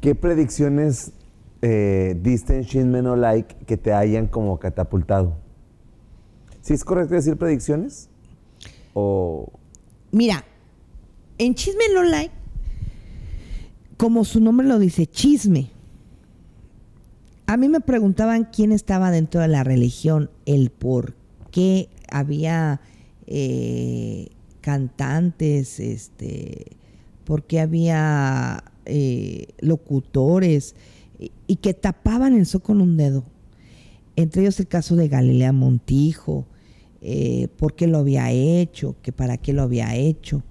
¿Qué predicciones eh, diste en Chisme No Like que te hayan como catapultado? ¿Sí es correcto decir predicciones? ¿O Mira, en Chisme No Like, como su nombre lo dice, chisme. A mí me preguntaban quién estaba dentro de la religión, el por qué había eh, cantantes, este, por qué había eh, locutores y, y que tapaban el sol con un dedo. Entre ellos el caso de Galilea Montijo, eh, por qué lo había hecho, que para qué lo había hecho,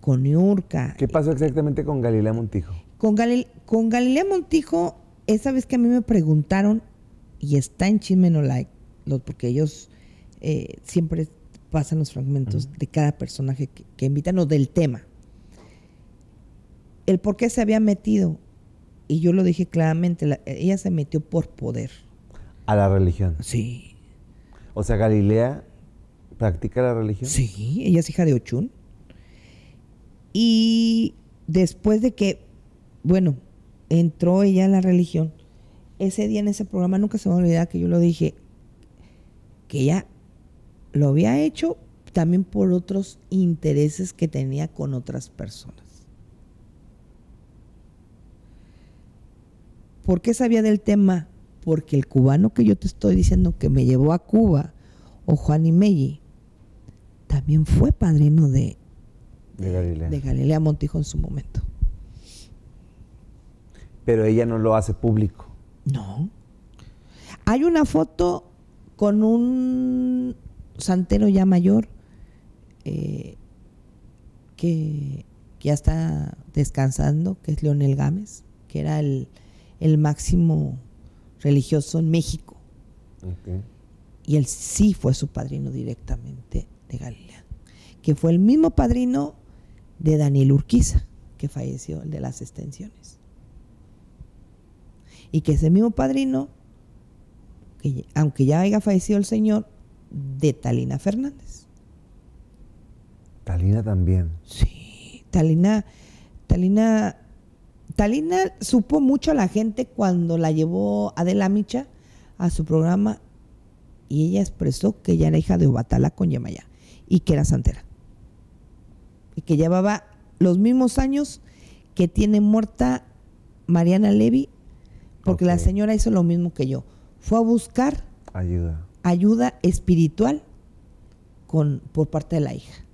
con Niurka. qué pasó exactamente con Galilea Montijo? Con, Galil- con Galilea Montijo, esa vez que a mí me preguntaron, y está en Chisme No Like, lo- porque ellos eh, siempre pasan los fragmentos de cada personaje que, que invitan o del tema. El por qué se había metido, y yo lo dije claramente, la- ella se metió por poder. A la religión. Sí. O sea, Galilea practica la religión. Sí, ella es hija de Ochun. Y después de que, bueno, entró ella a la religión, ese día en ese programa nunca se me va a olvidar que yo lo dije, que ella lo había hecho también por otros intereses que tenía con otras personas. ¿Por qué sabía del tema? Porque el cubano que yo te estoy diciendo que me llevó a Cuba, o Juan Imelli, también fue padrino de, De Galilea. de Galilea Montijo en su momento. Pero ella no lo hace público. No. Hay una foto con un santero ya mayor eh, que, que ya está descansando, que es Leonel Gámez, que era el, el máximo religioso en México. Y él sí fue su padrino directamente de Galilea, que fue el mismo padrino de Daniel Urquiza, que falleció, el de las extensiones. Y que ese mismo padrino, que, aunque ya haya fallecido el señor, de Talina Fernández. Talina también. Sí, Talina, Talina, Talina supo mucho a la gente cuando la llevó Adela Micha a su programa y ella expresó que ella era hija de Obatala con Yemayá y que era santera. Y que llevaba los mismos años que tiene muerta Mariana Levy, porque la señora hizo lo mismo que yo. Fue a buscar Ayuda. ayuda espiritual con, por parte de la hija.